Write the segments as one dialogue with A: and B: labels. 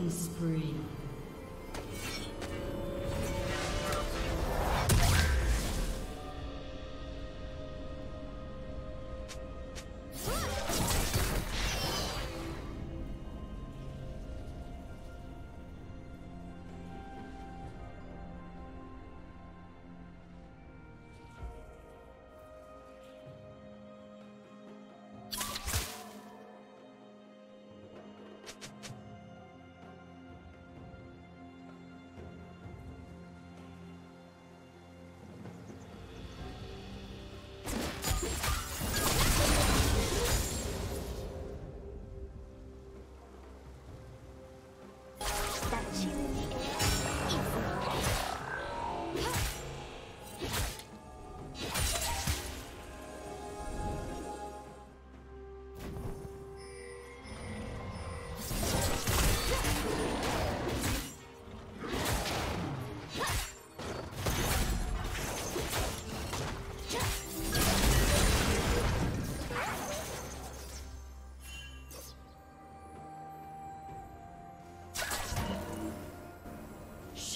A: Killing spree.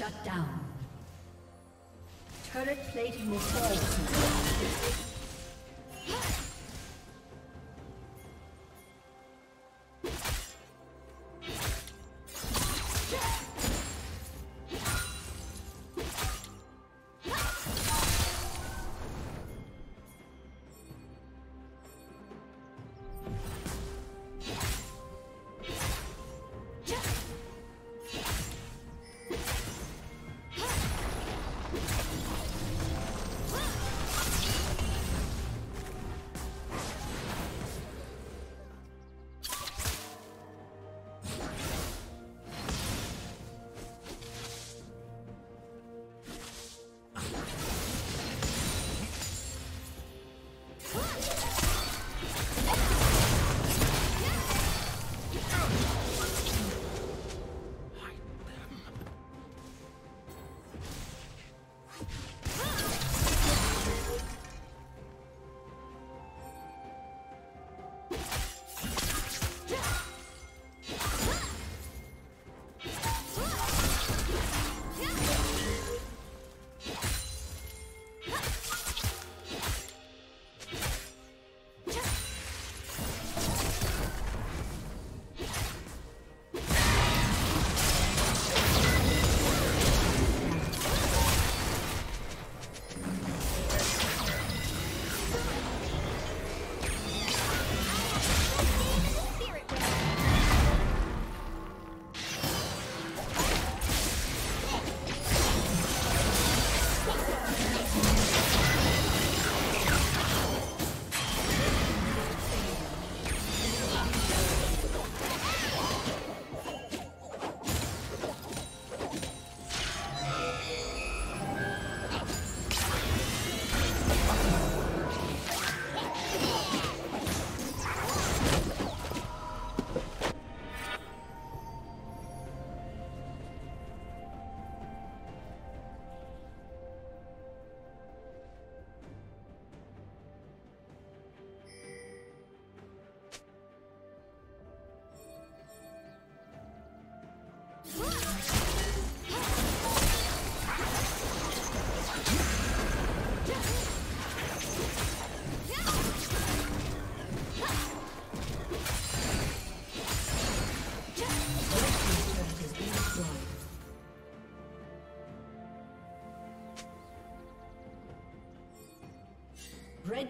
A: Shut down. Turret plating will fall.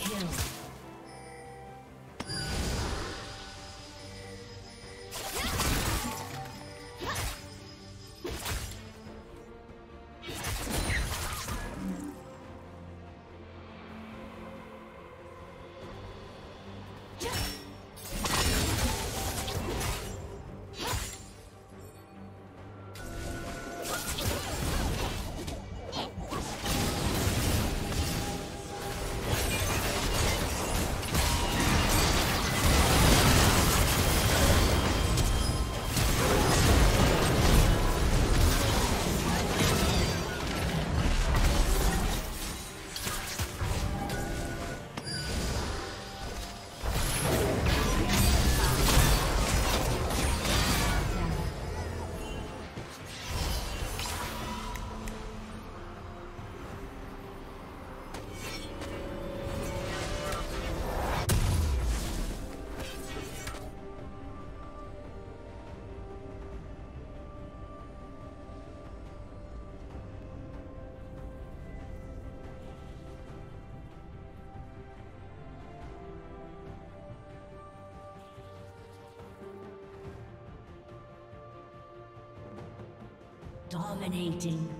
A: Kill. Dominating.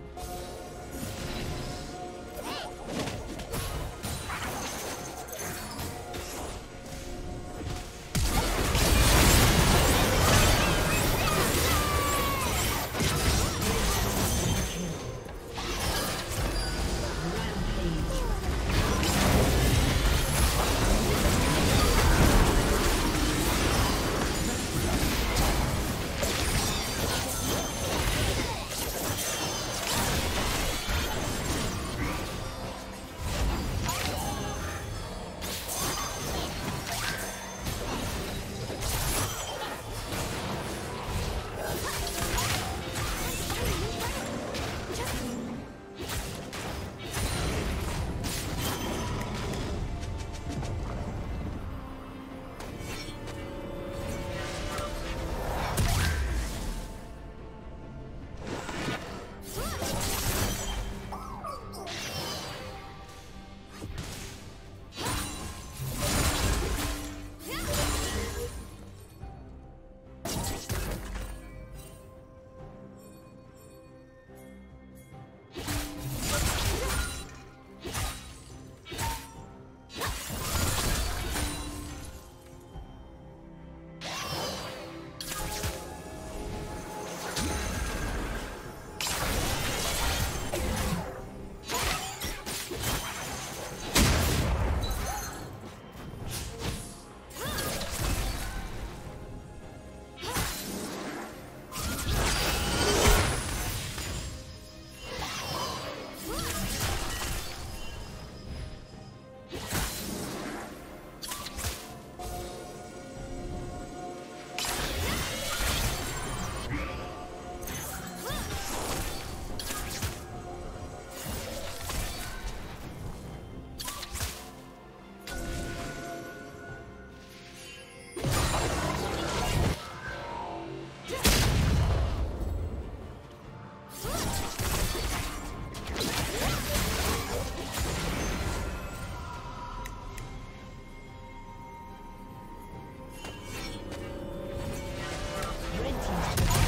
A: Oh, my God.